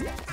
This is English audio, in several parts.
Yeah.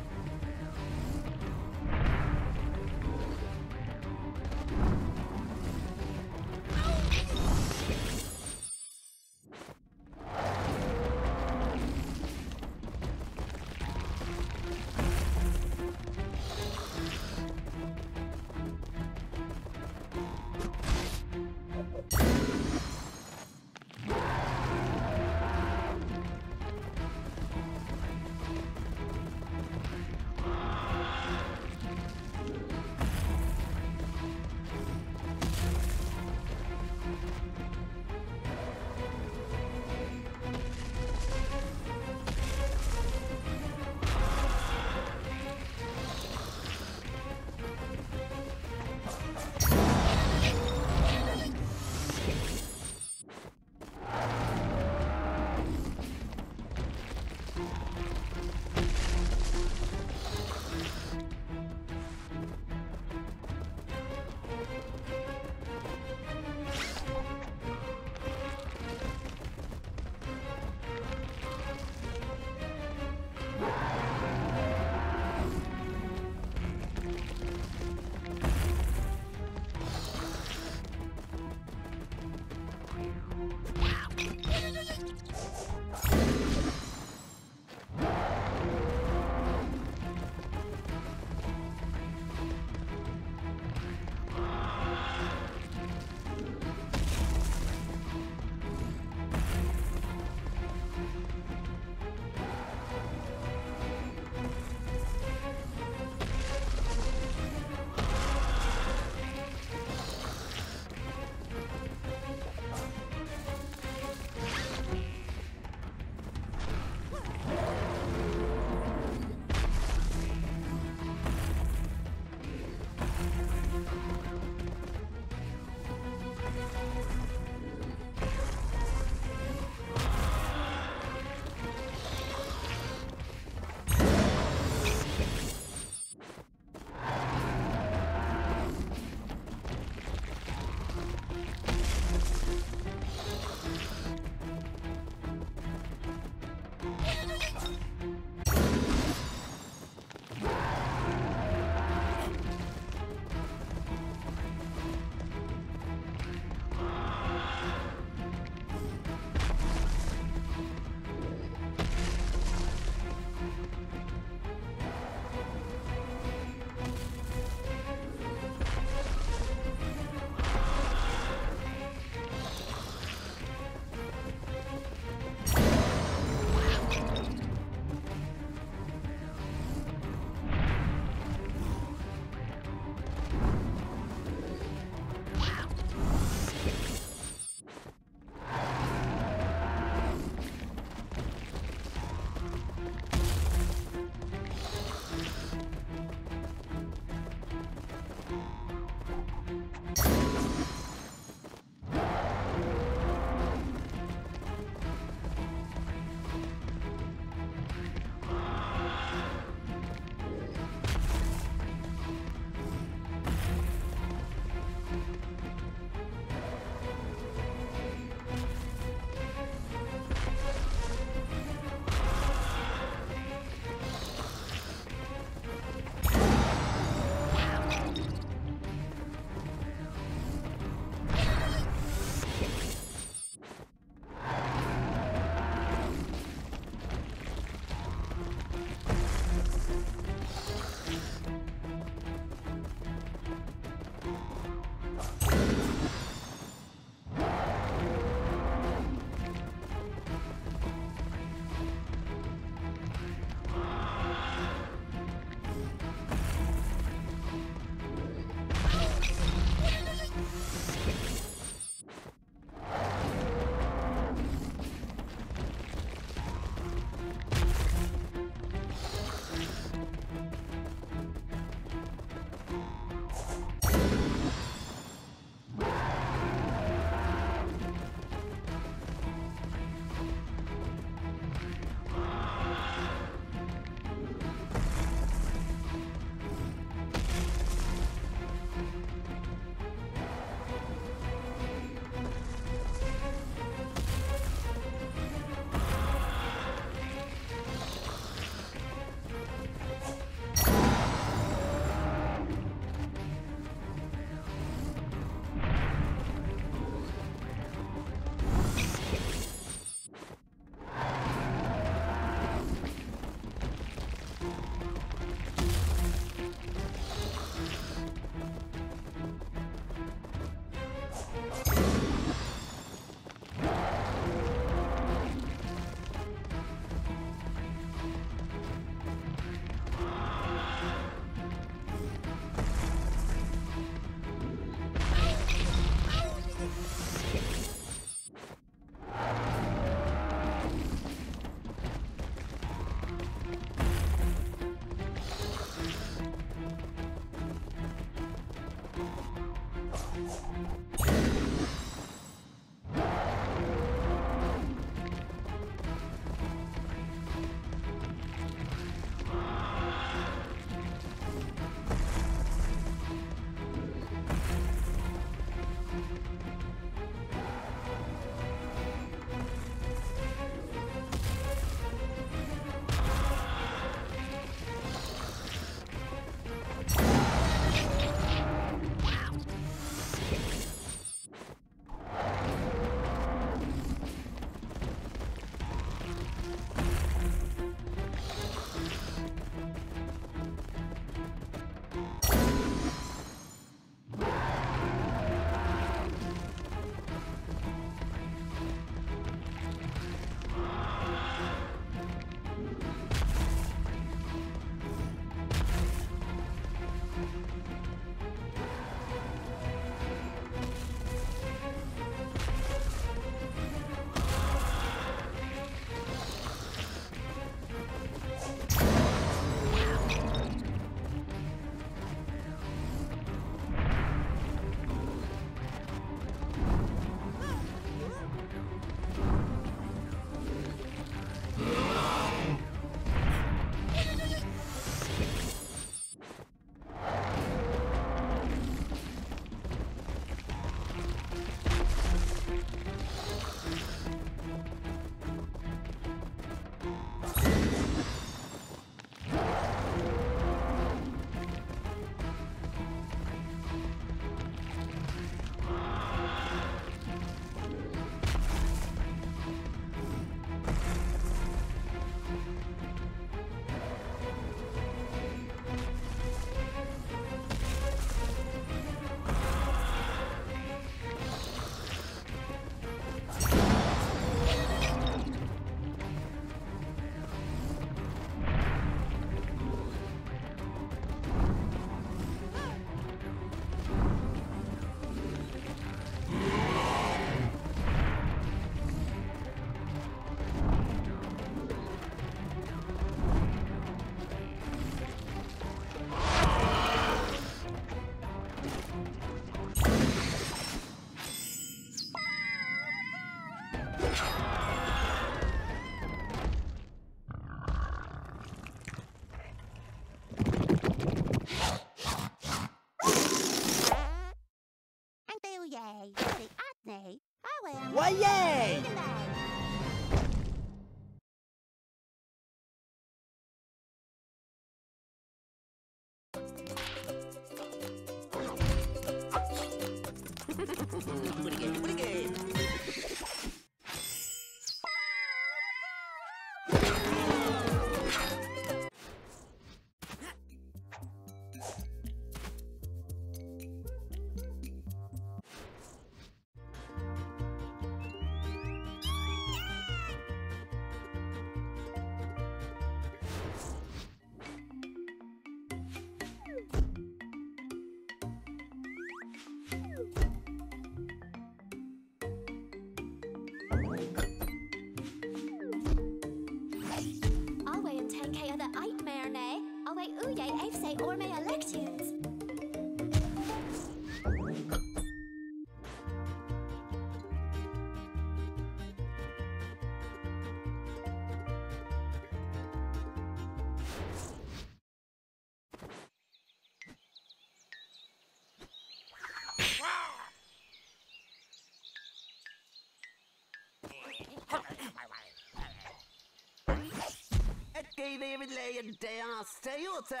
Okej, vi vill lägga deras teote.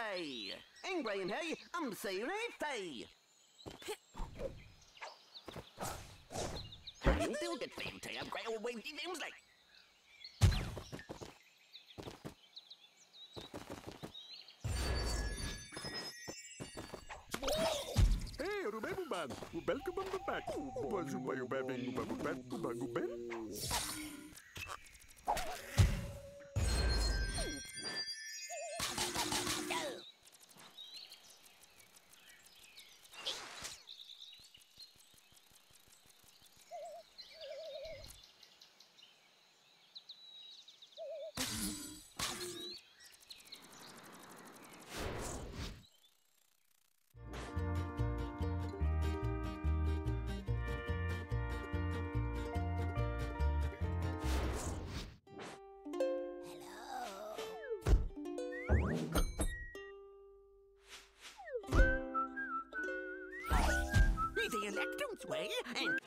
Ingbrain hej, am säger efter. Still get teote, I'm great old wavy names like. Hey, remember man, welcome on the back. Baju bayu baby, electrum's way and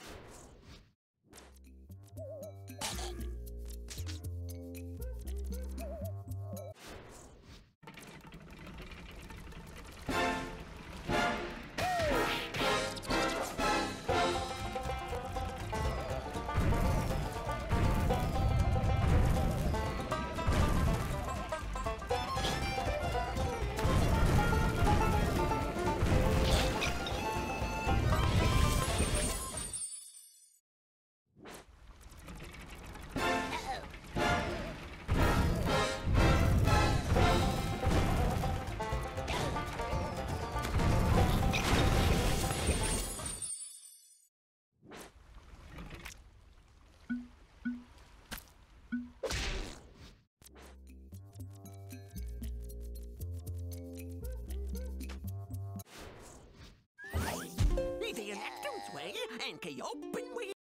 Can you open